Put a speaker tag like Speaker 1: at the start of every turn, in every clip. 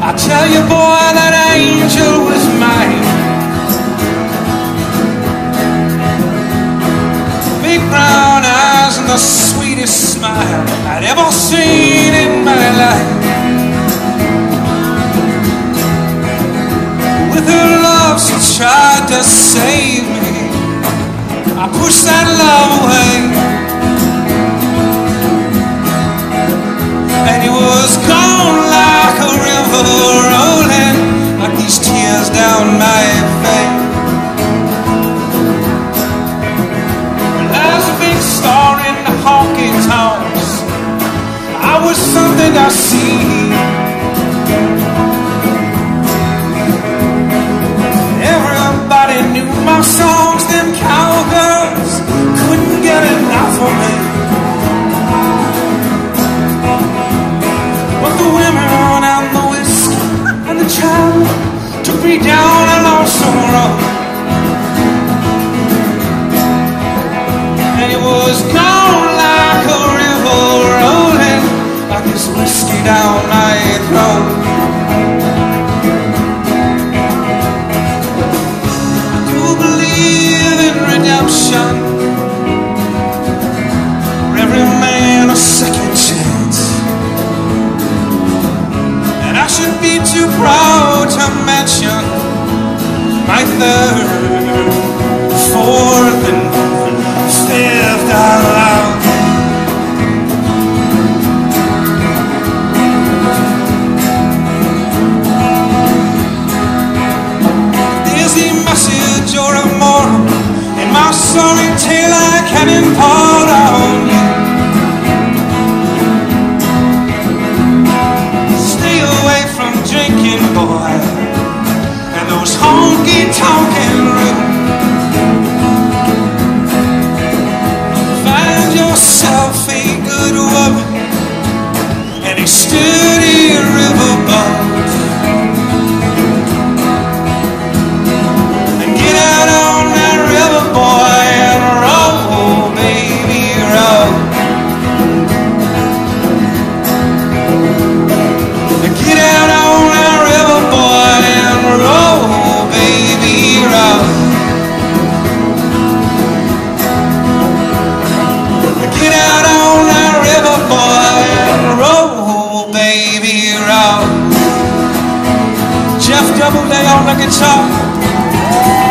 Speaker 1: I tell you, boy, that angel was mine. Brown eyes and the sweetest smile I'd ever seen in my life. With her love, she tried to save me. I pushed that love away. Me down a lonesome road. And it was gone like a river rolling, like this whiskey down my throat. I do believe in redemption. For every man a second chance. And I should be too proud to mention my third, fourth, and honky tonkin' Jeff Doubleday on the guitar. Get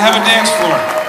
Speaker 1: have a dance floor.